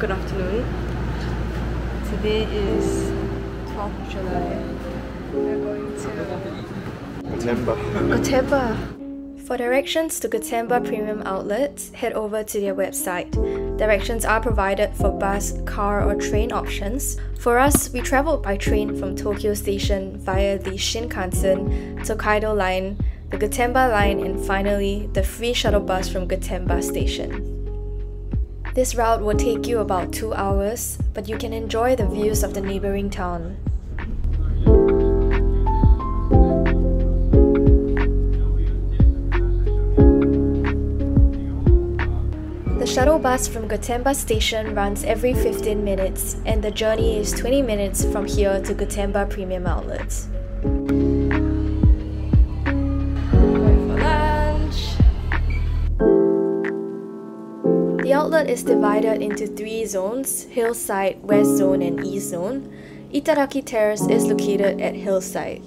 Good afternoon. Today is 12th of July. We're going to Gotemba. Gotemba. For directions to Gotemba Premium Outlets, head over to their website. Directions are provided for bus, car, or train options. For us, we traveled by train from Tokyo Station via the Shinkansen, Tokaido Line, the Gotemba Line, and finally, the free shuttle bus from Gotemba Station. This route will take you about 2 hours, but you can enjoy the views of the neighboring town. The shuttle bus from Gotemba station runs every 15 minutes, and the journey is 20 minutes from here to Gotemba Premium Outlets. The is divided into three zones Hillside, West Zone, and East Zone. Itadaki Terrace is located at Hillside.